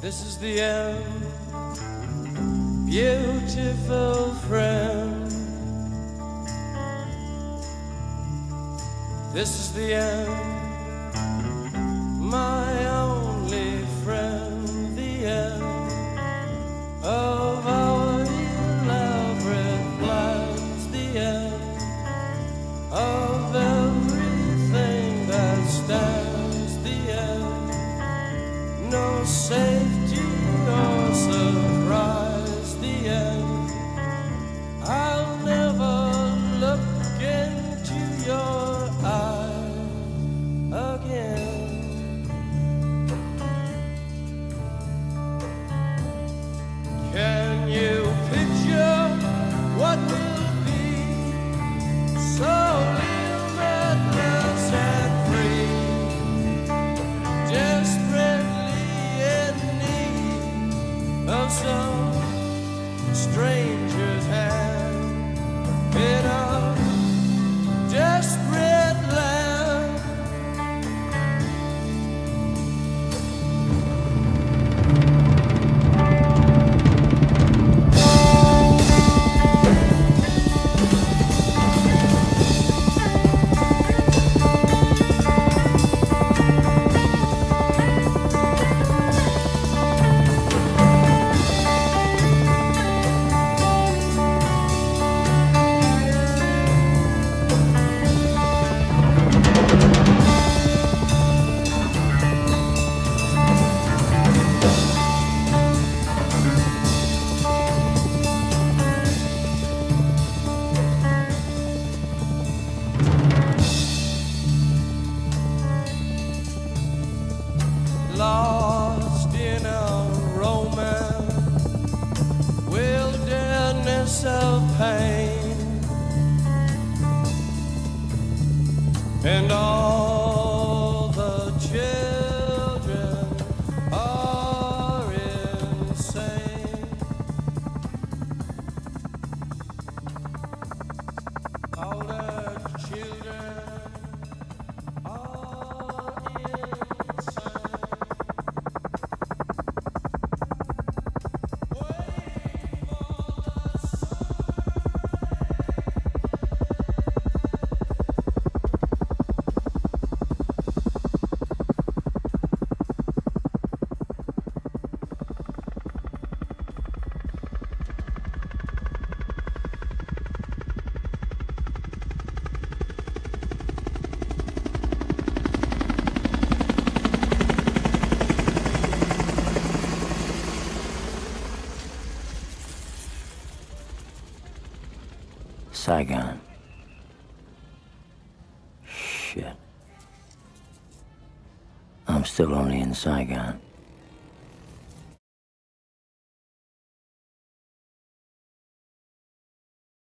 This is the end, beautiful friend. This is the end, my only friend, the end of our elaborate plans, the end of lost in a romance, wilderness of pain, and all Saigon. Shit. I'm still only in Saigon.